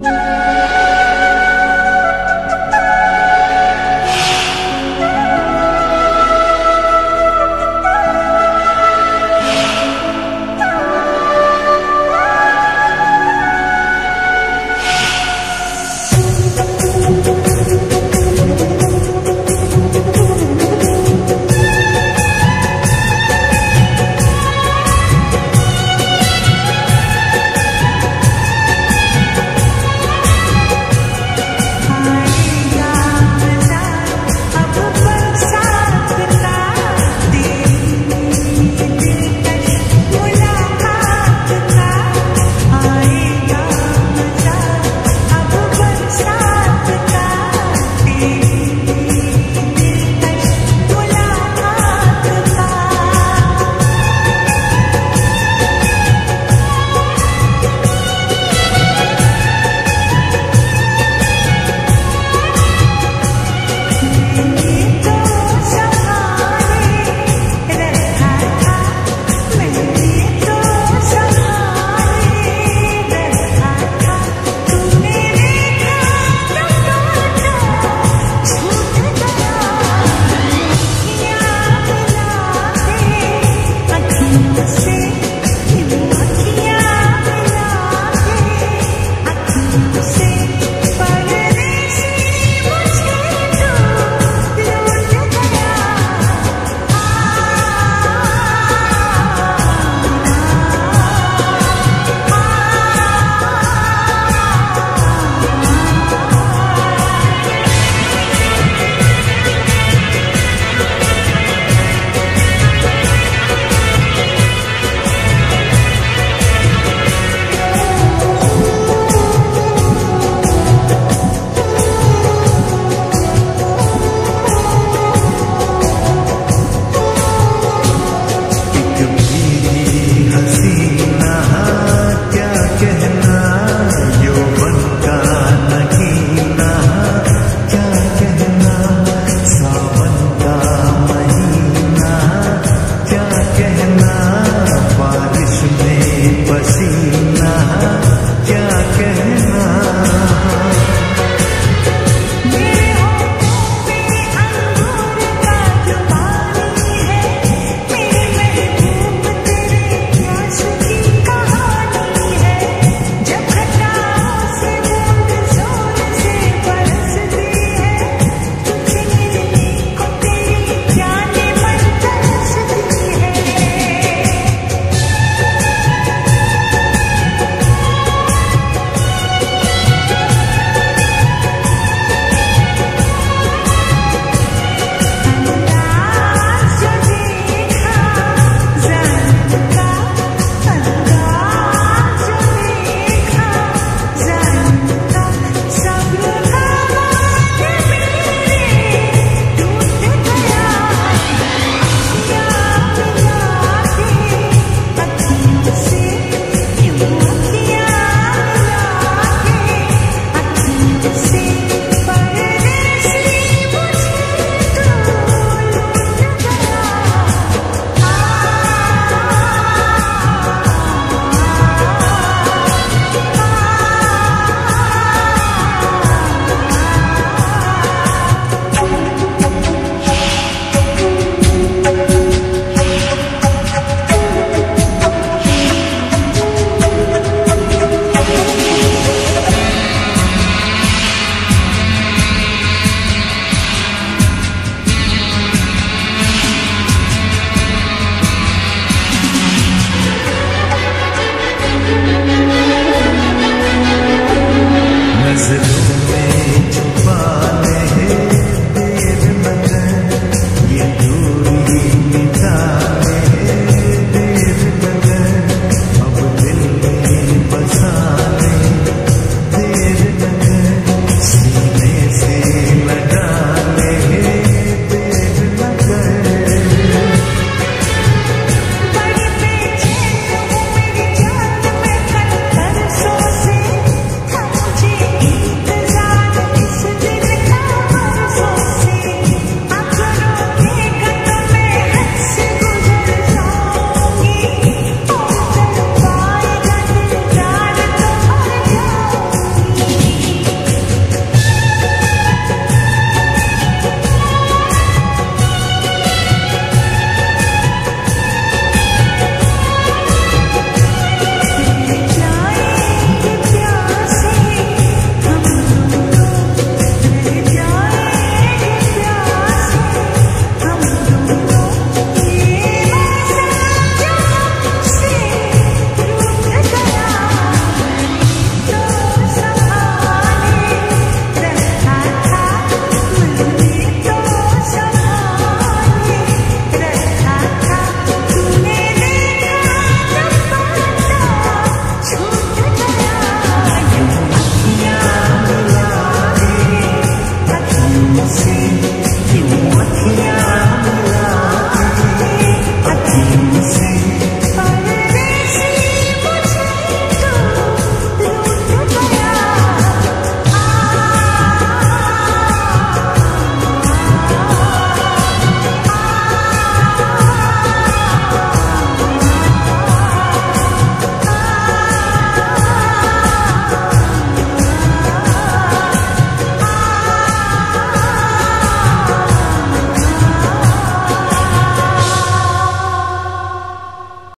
you. as it